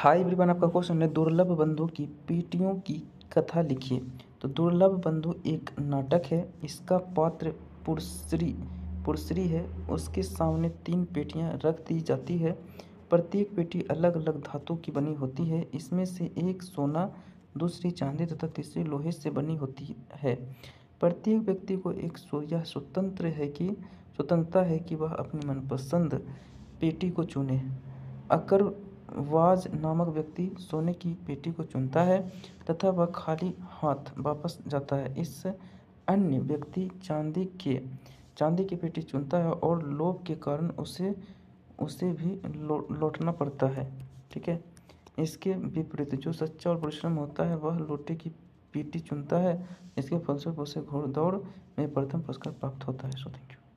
Hi everyone, आपका question है दुर्लभ बंधु की पेटियों की कथा लिखिए। तो दुर्लभ बंधु एक नाटक है, इसका पात्र पुरश्री पुरश्री है, उसके सामने तीन पेटियाँ रख दी जाती है। प्रत्येक पेटी अलग अलग धातु की बनी होती है, इसमें से एक सोना, दूसरी चांदी तथा तीसरी लोहे से बनी होती है। प्रत्येक व्यक्ति को एक यह स्वतंत्र है कि, स्वतंत्रता है कि वह अपनी मनपसंद पेटी को चुने। अकर वाज नामक व्यक्ति सोने की पेटी को चुनता है तथा वह खाली हाथ वापस जाता है। इस अन्य व्यक्ति चांदी के चांदी की पेटी चुनता है और लोभ के कारण उसे उसे भी लो, लौटना पड़ता है। ठीक है? इसके विपरीत जो सच्चा और परिश्रम होता है वह लोटे की पेटी चुनता है। इसके फलस्वरूप उसे घोड़ दौड़ में प्रथम पुरस्कार प्राप्त होता है। So thank you